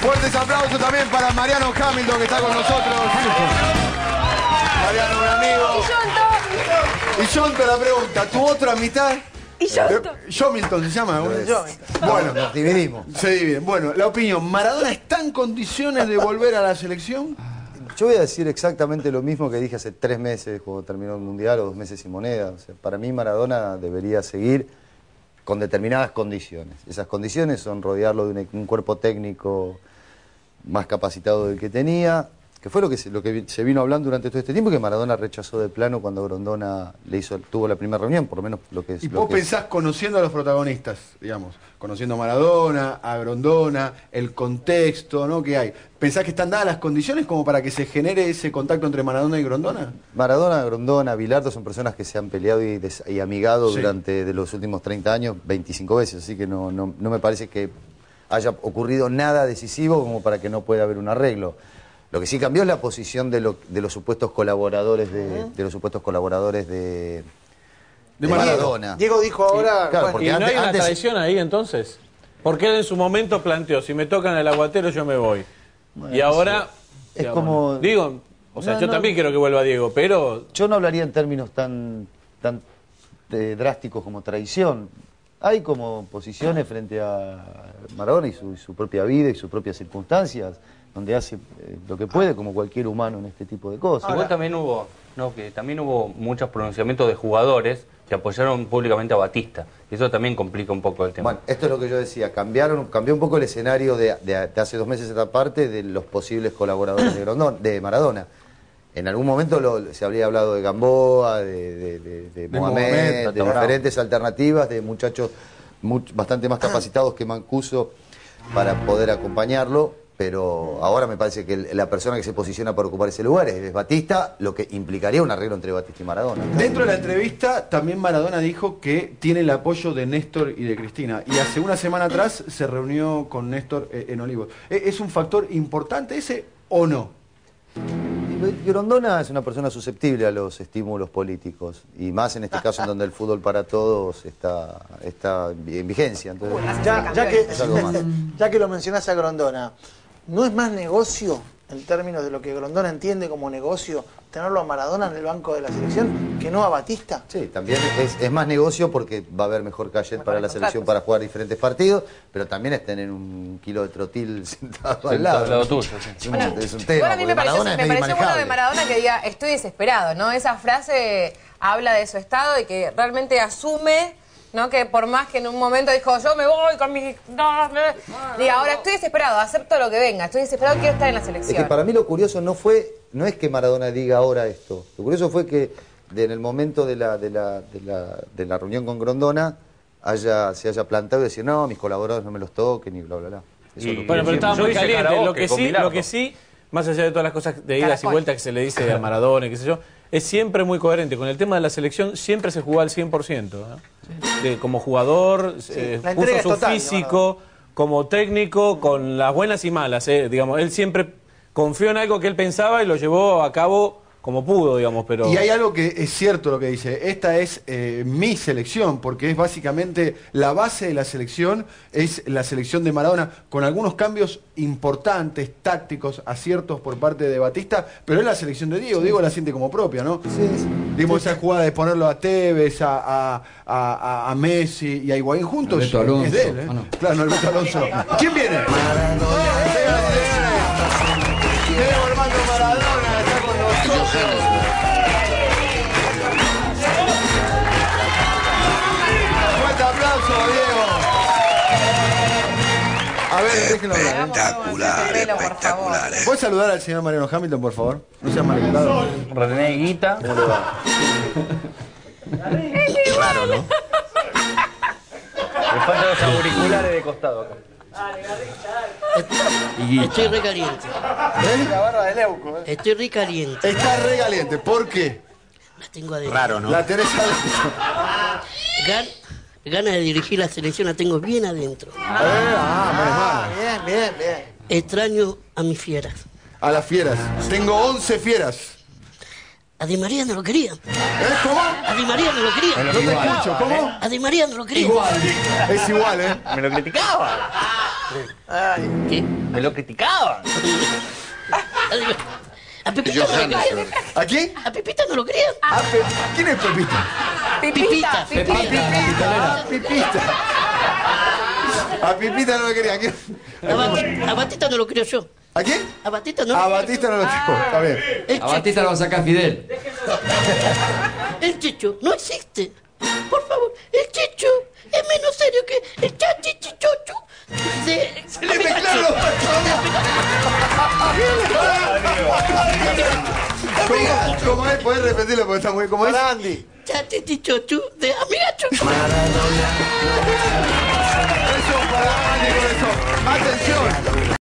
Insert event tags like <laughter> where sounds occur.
Fuertes aplausos también para Mariano Hamilton que está con nosotros. Mariano, un amigo. Y Jonto la pregunta, ¿tu otra mitad? Y Jonto. Eh, Jomilton se llama. Bueno, nos dividimos. Se dividen. Bueno, la opinión, ¿Maradona está en condiciones de volver a la selección? Yo voy a decir exactamente lo mismo que dije hace tres meses cuando terminó el Mundial o dos meses sin moneda. O sea, para mí Maradona debería seguir con determinadas condiciones. Esas condiciones son rodearlo de un, un cuerpo técnico más capacitado del que tenía, que fue lo que, se, lo que se vino hablando durante todo este tiempo, que Maradona rechazó de plano cuando Grondona le hizo, tuvo la primera reunión, por lo menos lo que... Y lo vos que- pensás conociendo a los protagonistas, digamos, conociendo a Maradona, a Grondona, el contexto, ¿no? que hay. ¿Pensás que están dadas las condiciones como para que se genere ese contacto entre Maradona y Grondona? Maradona, Grondona, Bilardo son personas que se han peleado y, des- y amigado Sí. durante de los últimos 30 años 25 veces, así que no, no, no me parece que haya ocurrido nada decisivo como para que no pueda haber un arreglo. Lo que sí cambió es la posición de, lo- de los supuestos colaboradores de, de los supuestos colaboradores de, de Maradona. Diego dijo ahora. Claro, bueno, porque ¿Y no antes- hay una antes- traición ahí entonces? Porque él en su momento planteó, si me tocan el aguatero yo me voy. y ahora... es digamos, como- Digo, o sea, No, yo no. también quiero que vuelva Diego, pero... Yo no hablaría en términos tan, tan eh, drásticos como traición. Hay como posiciones frente a Maradona y su, su propia vida y sus propias circunstancias, donde hace eh, lo que puede como cualquier humano en este tipo de cosas. Igual también hubo, no, que también hubo muchos pronunciamientos de jugadores que apoyaron públicamente a Batista. Y eso también complica un poco el tema. Bueno, esto es lo que yo decía, cambiaron, cambió un poco el escenario de, de- de hace dos meses a esta parte de los posibles colaboradores de, Grondón, de Maradona. En algún momento lo- se habría hablado de Gamboa, de, de, de- de De Mohamed, Mohamed, de Bravo. diferentes alternativas, de muchachos much- bastante más capacitados que Mancuso para poder acompañarlo, pero ahora me parece que la persona que se posiciona para ocupar ese lugar es, es Batista, lo que implicaría un arreglo entre Batista y Maradona. Dentro de la entrevista también Maradona dijo que tiene el apoyo de Néstor y de Cristina. Y hace una semana atrás se reunió con Néstor eh, en Olivos. ¿E- ¿Es un factor importante ese o no? Grondona es una persona susceptible a los estímulos políticos y más en este caso en donde el fútbol para todos está, está en vigencia. Entonces, ya, ya que, <laughs> ya que lo mencionás a Grondona, ¿no es más negocio, en términos de lo que Grondona entiende como negocio, tenerlo a Maradona en el banco de la selección que no a Batista? Sí, también es, es más negocio porque va a haber mejor cachet para la selección para jugar diferentes partidos, pero también es tener un kilo de trotil <laughs> sentado al lado. al lado tuyo, sí. Es un, Bueno, es un tema. igual a mí me pareció, me pareció bueno de. Maradona que diga, estoy desesperado, ¿no? Esa frase habla de su estado y que realmente asume, ¿no? Que por más que en un momento dijo, yo me voy con mis... No, me... Y ahora estoy desesperado, acepto lo que venga, estoy desesperado, quiero estar en la Es selección. que para mí lo curioso no fue, no es que Maradona diga ahora esto. Lo curioso fue que de- en el momento de la, de la, de la, de la reunión con Grondona haya, se haya plantado y decir, no, mis colaboradores no me los toquen y bla, bla, bla. Eso Y- es lo Bueno, pero estaba muy caliente. Lo que, sí, lo que sí, más allá de todas las cosas de idas y vueltas que se le dice a Maradona y qué sé yo, es siempre muy coherente. Con el tema de la selección siempre se jugó al 100%. ¿no? De- como jugador, eh, puso su total, físico, como técnico, con las buenas y malas. eh. Digamos, él siempre confió en algo que él pensaba y lo llevó a cabo como pudo, digamos. Pero Y hay algo que es cierto lo que dice. Esta es eh, mi selección, porque es básicamente la base de la selección, es la selección de Maradona, con algunos cambios importantes, tácticos, aciertos por parte de Batista, pero es la selección de Diego. Diego la siente como propia, ¿no? Dimos esa jugada de ponerlo a Tevez, a, a, a- a Messi y a Higuaín juntos. Alberto Alonso. Es de él, ¿eh? Ah, no. Claro, no, Alberto Alonso. <laughs> ¿Quién viene? Armando Fuerte aplauso, Diego. A ver, déjenlo hablar. ¿eh? Espectacular, espectacular. ¿Puedes saludar al señor Mariano Hamilton, por favor? No seas malcriado. René Guita. Raro, ¿no? Me faltan los auriculares de costado acá. Estoy re caliente. La barba de Leuco. ¿eh? Estoy re caliente. Está re caliente. ¿Por qué? La tengo adentro. Raro, ¿no? La tenés adentro. Gan- ganas de dirigir la selección la tengo bien adentro. Ah, bien, bien, bien. Extraño a mis fieras. A las fieras. Tengo 11 fieras. A Di María no lo quería. ¿Eh? ¿Cómo? A Di María no lo quería. No te escucho. ¿Cómo? A Di María no lo quería. Igual. Es igual, ¿eh? Me lo criticaba. Ay, ¿Qué? Me lo criticaban. <laughs> A Pepita no lo querían. ¿A quién? A Pepita no lo. A Pe- ¿Quién es Pepita? Pipita, Pepita. pipita. A Pipita. A Pipita no lo quería. ¿A quién? A, Bat- a Batista no lo creo yo. ¿A quién? A Batista no A lo creo Batista no lo quiero. Está bien. El A Batista lo va a sacar Fidel. El Checho no existe. Por favor, ¿Cómo, ¿Cómo es? ¿Puedes repetirlo? Porque está muy... ¿Cómo es? para Andy. Chachichichocho de Amigacho. Eso, para Andy, con eso. Atención.